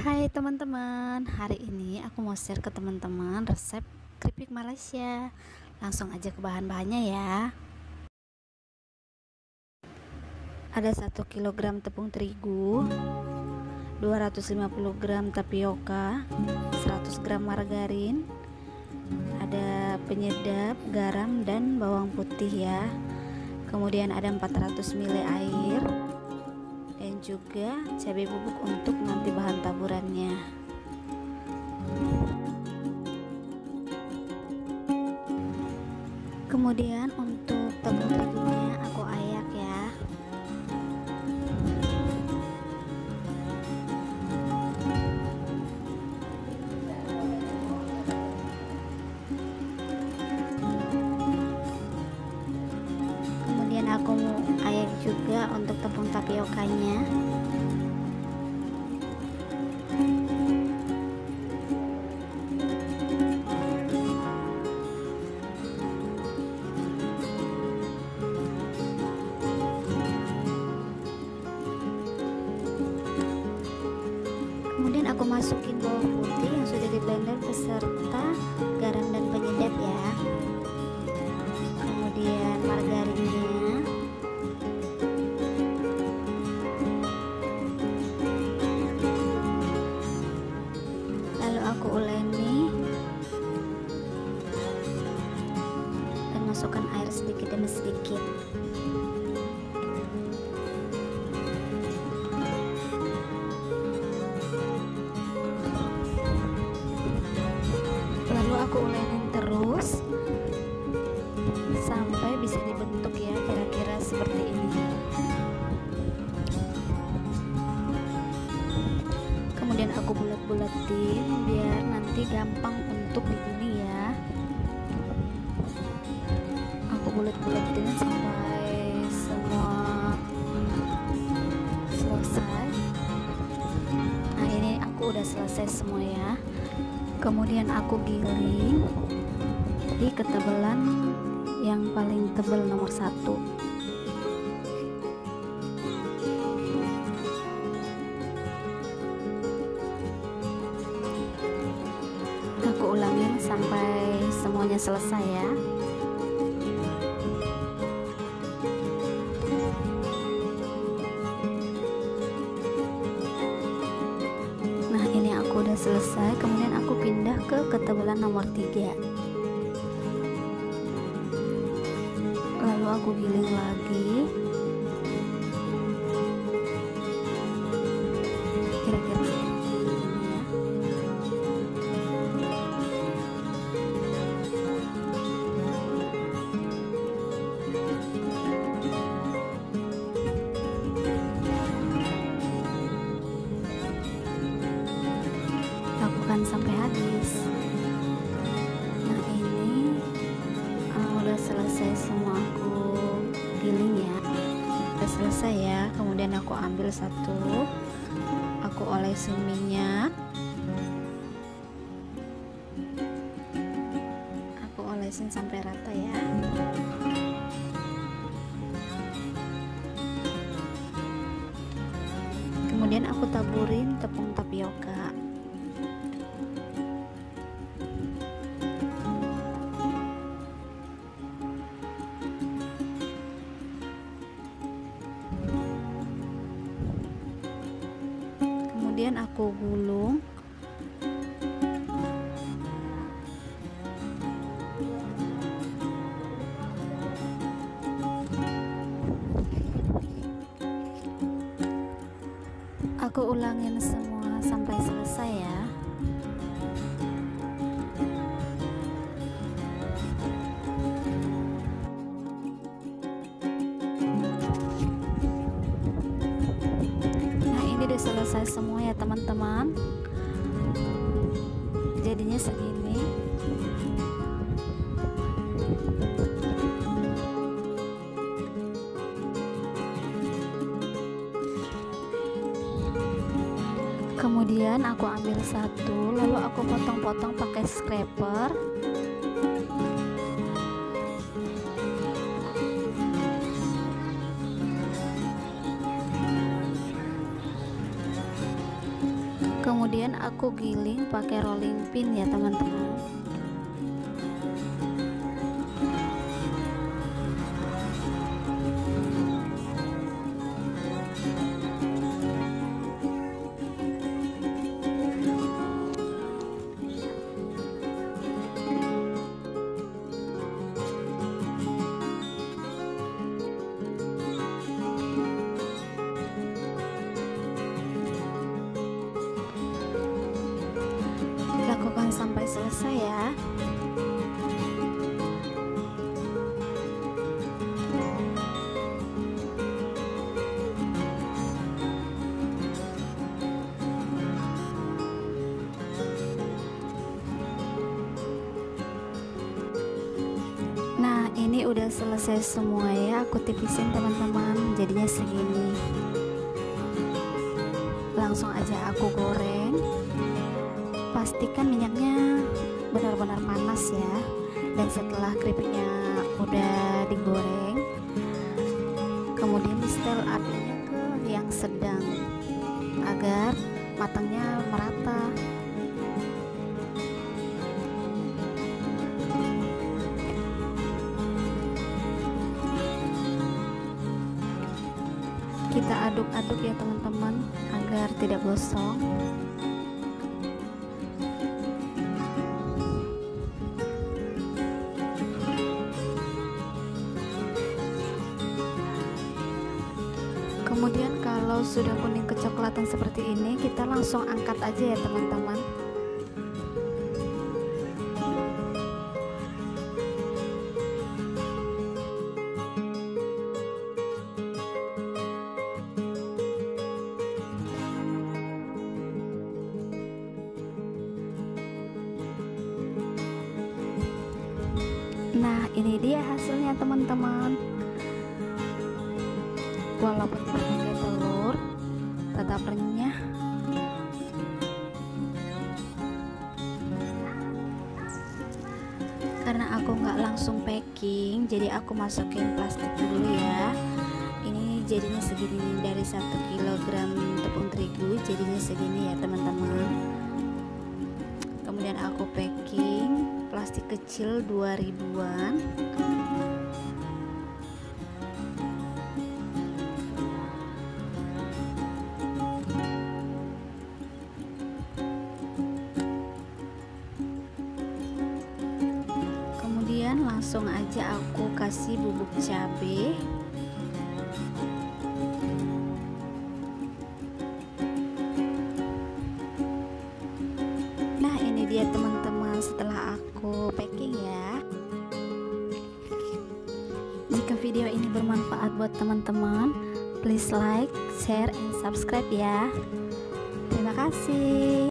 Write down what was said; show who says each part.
Speaker 1: Hai teman-teman, hari ini aku mau share ke teman-teman resep keripik Malaysia. Langsung aja ke bahan-bahannya ya. Ada 1 kg tepung terigu, 250 gram tapioka, 100 gram margarin, ada penyedap, garam dan bawang putih ya. Kemudian ada 400 ml air, juga cabai bubuk untuk nanti bahan taburannya. Kemudian untuk tepung terigunya aku ayak ya. Kemudian aku ayak juga untuk tepung tapiokanya masukin bawang putih yang sudah di beserta garam dan penyedap ya. Kemudian margarinnya. Lalu aku uleni dan masukkan air sedikit demi sedikit bulat-bulatin biar nanti gampang untuk digiling ya. Aku bulat-bulatin sampai semua selesai. Nah ini aku udah selesai semua ya. Kemudian aku giling di ketebalan yang paling tebal nomor satu selesai ya. Nah ini aku udah selesai kemudian aku pindah ke ketebalan nomor 3 lalu aku giling lagi sampai habis. Nah ini uh, udah selesai semua aku giling ya. Udah selesai ya. Kemudian aku ambil satu. Aku olesin minyak. Aku olesin sampai rata ya. Kemudian aku taburin tepung tapioka kemudian aku gulung selesai semua ya teman-teman. Jadinya segini. Kemudian aku ambil satu lalu aku potong-potong pakai scraper kemudian aku giling pakai rolling pin ya teman-teman selesai ya. Nah ini udah selesai semua ya. Aku tipisin teman-teman Jadinya segini. Langsung aja aku goreng pastikan minyaknya benar-benar panas ya. Dan setelah keripiknya udah digoreng kemudian di setel apinya ke yang sedang agar matangnya merata. Kita aduk-aduk ya teman-teman agar tidak gosong kemudian kalau sudah kuning kecoklatan seperti ini kita langsung angkat aja ya teman-teman Nah, ini dia hasilnya teman-teman. Walaupun tidak pakai telur, tetap renyah. Karena aku nggak langsung packing, jadi aku masukin plastik dulu ya. Ini jadinya segini dari satu kilogram tepung terigu, jadinya segini ya teman-teman. Kemudian aku packing plastik kecil 2000-an langsung aja aku kasih bubuk cabai nah ini dia teman-teman. Setelah aku packing ya. Jika video ini bermanfaat buat teman-teman please like, share, and subscribe ya. Terima kasih